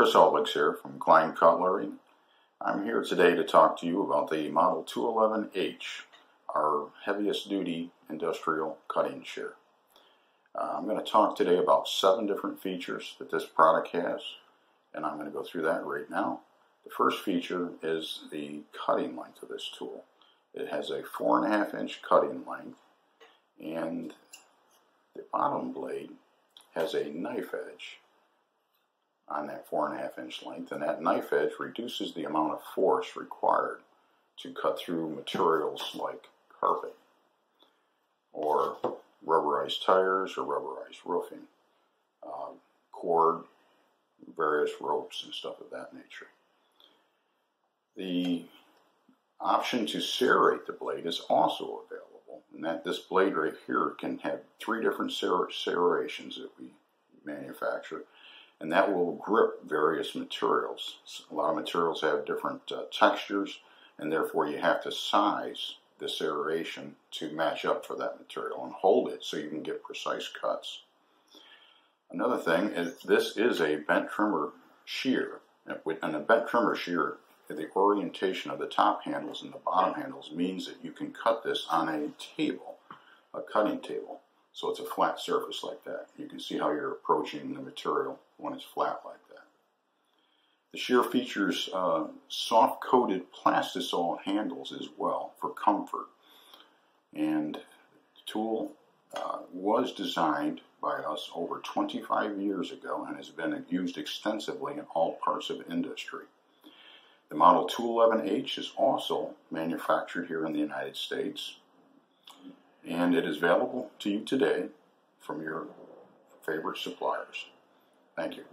Chris Aldrich here from Klein Cutlery. I'm here today to talk to you about the Model 211H, our heaviest duty industrial cutting shear. Uh, I'm going to talk today about seven different features that this product has, and I'm going to go through that right now. The first feature is the cutting length of this tool. It has a four and a half inch cutting length, and the bottom blade has a knife edge on that four and a half inch length, and that knife edge reduces the amount of force required to cut through materials like carpet or rubberized tires or rubberized roofing, uh, cord, various ropes and stuff of that nature. The option to serrate the blade is also available, and that this blade right here can have three different serrations that we manufacture and that will grip various materials. A lot of materials have different uh, textures, and therefore you have to size the serration to match up for that material and hold it so you can get precise cuts. Another thing is this is a bent trimmer shear, and a bent trimmer shear, the orientation of the top handles and the bottom handles means that you can cut this on a table, a cutting table. So it's a flat surface like that. You can see how you're approaching the material when it's flat like that. The shear features uh, soft-coated plastisol handles as well for comfort. And the tool uh, was designed by us over 25 years ago and has been used extensively in all parts of industry. The Model 211H is also manufactured here in the United States and it is available to you today from your favorite suppliers. Thank you.